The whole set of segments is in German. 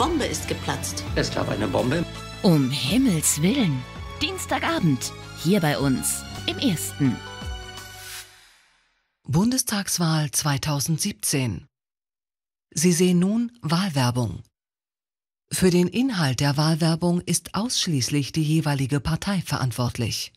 Bombe ist geplatzt. Es gab eine Bombe. Um Himmels Willen. Dienstagabend. Hier bei uns. Im Ersten. Bundestagswahl 2017. Sie sehen nun Wahlwerbung. Für den Inhalt der Wahlwerbung ist ausschließlich die jeweilige Partei verantwortlich.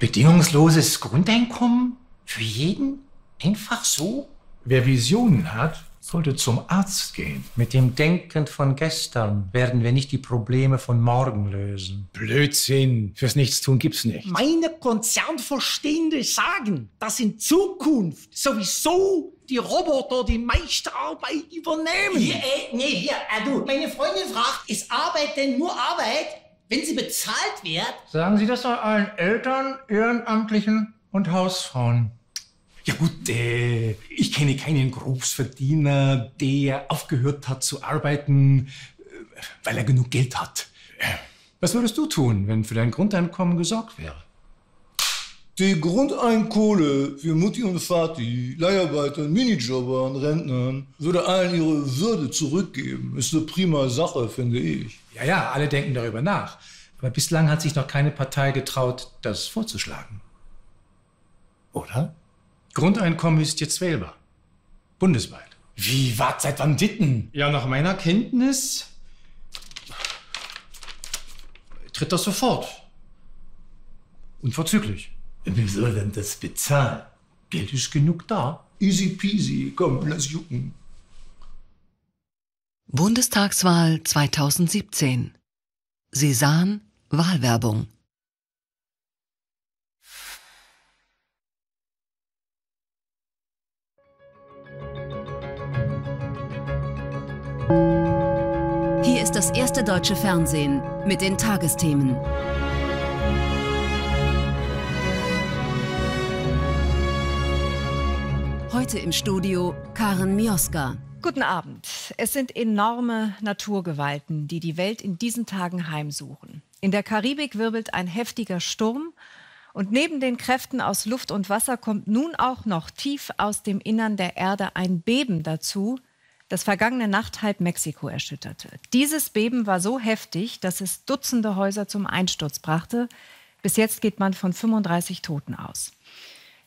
Bedingungsloses Grundeinkommen? Für jeden? Einfach so? Wer Visionen hat, sollte zum Arzt gehen. Mit dem Denken von gestern werden wir nicht die Probleme von morgen lösen. Blödsinn. Fürs Nichtstun gibt's nicht. Meine Konzernverstehende sagen, dass in Zukunft sowieso die Roboter die meiste Arbeit übernehmen. Hier, äh, nee, hier, äh, du, meine Freundin fragt, ist Arbeit denn nur Arbeit, wenn sie bezahlt wird? Sagen Sie das doch allen Eltern, Ehrenamtlichen und Hausfrauen. Ja gut, äh, ich kenne keinen Berufsverdiener, der aufgehört hat zu arbeiten, äh, weil er genug Geld hat. Was würdest du tun, wenn für dein Grundeinkommen gesorgt wäre? Die Grundeinkohle für Mutti und Vati, Leiharbeitern, Minijobbern, Rentnern würde allen ihre Würde zurückgeben. Ist eine prima Sache, finde ich. Ja, ja, alle denken darüber nach. Aber bislang hat sich noch keine Partei getraut, das vorzuschlagen. Oder? Grundeinkommen ist jetzt wählbar. Bundesweit. Wie, wart seit wann ditten? Ja, nach meiner Kenntnis tritt das sofort. Unverzüglich. Wie soll denn das bezahlen? Geld ist genug da. Easy peasy, komm, lass jucken. Bundestagswahl 2017. Sie sahen Wahlwerbung. Hier ist das erste deutsche Fernsehen mit den Tagesthemen. Heute im Studio Karen Mioska. Guten Abend. Es sind enorme Naturgewalten, die die Welt in diesen Tagen heimsuchen. In der Karibik wirbelt ein heftiger Sturm und neben den Kräften aus Luft und Wasser kommt nun auch noch tief aus dem Innern der Erde ein Beben dazu, das vergangene Nacht halb Mexiko erschütterte. Dieses Beben war so heftig, dass es Dutzende Häuser zum Einsturz brachte. Bis jetzt geht man von 35 Toten aus.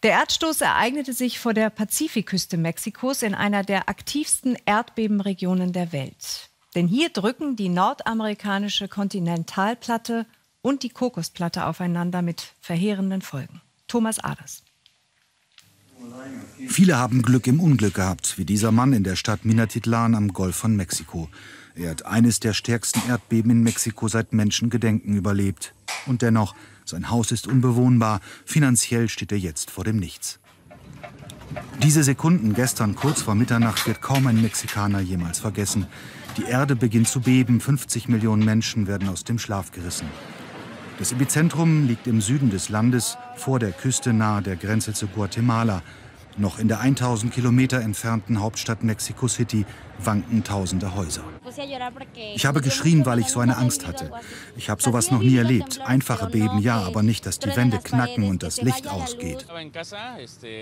Der Erdstoß ereignete sich vor der Pazifikküste Mexikos in einer der aktivsten Erdbebenregionen der Welt. Denn hier drücken die nordamerikanische Kontinentalplatte und die Kokosplatte aufeinander mit verheerenden Folgen. Thomas Aders. Viele haben Glück im Unglück gehabt, wie dieser Mann in der Stadt Minatitlan am Golf von Mexiko. Er hat eines der stärksten Erdbeben in Mexiko seit Menschengedenken überlebt. Und dennoch, sein Haus ist unbewohnbar. Finanziell steht er jetzt vor dem Nichts. Diese Sekunden gestern kurz vor Mitternacht wird kaum ein Mexikaner jemals vergessen. Die Erde beginnt zu beben, 50 Millionen Menschen werden aus dem Schlaf gerissen. Das Epizentrum liegt im Süden des Landes, vor der Küste nahe der Grenze zu Guatemala. Noch in der 1000 Kilometer entfernten Hauptstadt Mexico City wanken tausende Häuser. Ich habe geschrien, weil ich so eine Angst hatte. Ich habe sowas noch nie erlebt. Einfache Beben ja, aber nicht, dass die Wände knacken und das Licht ausgeht.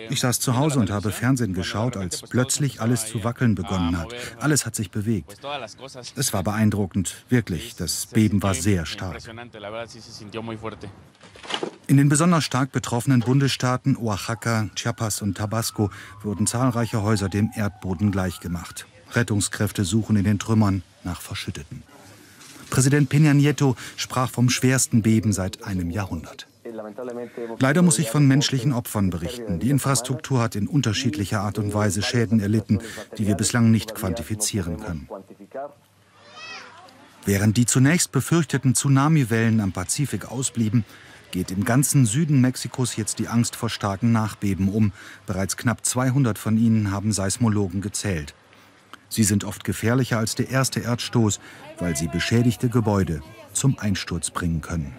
Ich saß zu Hause und habe Fernsehen geschaut, als plötzlich alles zu wackeln begonnen hat. Alles hat sich bewegt. Es war beeindruckend, wirklich. Das Beben war sehr stark. In den besonders stark betroffenen Bundesstaaten Oaxaca, Chiapas und Tabasco wurden zahlreiche Häuser dem Erdboden gleichgemacht. Rettungskräfte suchen in den Trümmern nach Verschütteten. Präsident Peña Nieto sprach vom schwersten Beben seit einem Jahrhundert. Leider muss ich von menschlichen Opfern berichten. Die Infrastruktur hat in unterschiedlicher Art und Weise Schäden erlitten, die wir bislang nicht quantifizieren können. Während die zunächst befürchteten Tsunamiwellen am Pazifik ausblieben, geht im ganzen Süden Mexikos jetzt die Angst vor starken Nachbeben um. Bereits knapp 200 von ihnen haben Seismologen gezählt. Sie sind oft gefährlicher als der erste Erdstoß, weil sie beschädigte Gebäude zum Einsturz bringen können.